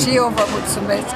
Și eu vă mulțumesc!